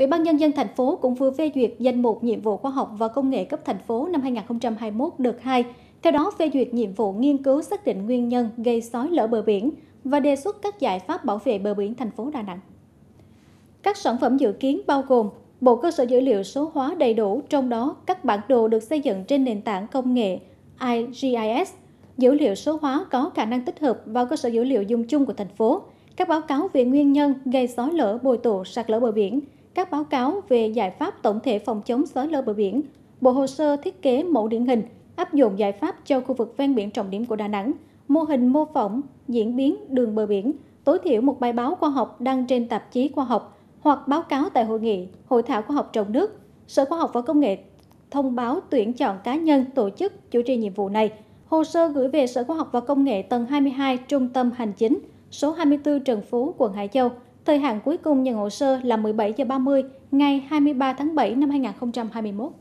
Ủy ban Nhân dân thành phố cũng vừa phê duyệt danh mục nhiệm vụ khoa học và công nghệ cấp thành phố năm 2021 đợt 2. Theo đó, phê duyệt nhiệm vụ nghiên cứu xác định nguyên nhân gây sói lở bờ biển và đề xuất các giải pháp bảo vệ bờ biển thành phố Đà Nẵng. Các sản phẩm dự kiến bao gồm bộ cơ sở dữ liệu số hóa đầy đủ, trong đó các bản đồ được xây dựng trên nền tảng công nghệ IGIS, dữ liệu số hóa có khả năng tích hợp vào cơ sở dữ liệu dùng chung của thành phố, các báo cáo về nguyên nhân gây sói lở bồi tụ sạt lở bờ biển, các báo cáo về giải pháp tổng thể phòng chống xói lở bờ biển, bộ hồ sơ thiết kế mẫu điển hình áp dụng giải pháp cho khu vực ven biển trọng điểm của Đà Nẵng, mô hình mô phỏng diễn biến đường bờ biển, tối thiểu một bài báo khoa học đăng trên tạp chí khoa học hoặc báo cáo tại hội nghị, hội thảo khoa học trong nước. Sở Khoa học và Công nghệ thông báo tuyển chọn cá nhân tổ chức chủ trì nhiệm vụ này. Hồ sơ gửi về Sở Khoa học và Công nghệ tầng 22 Trung tâm Hành chính, số 24 Trần Phú, quận Hải Châu. Thời hạn cuối cùng nhận hồ sơ là 17 giờ 30 ngày 23 tháng 7 năm 2021.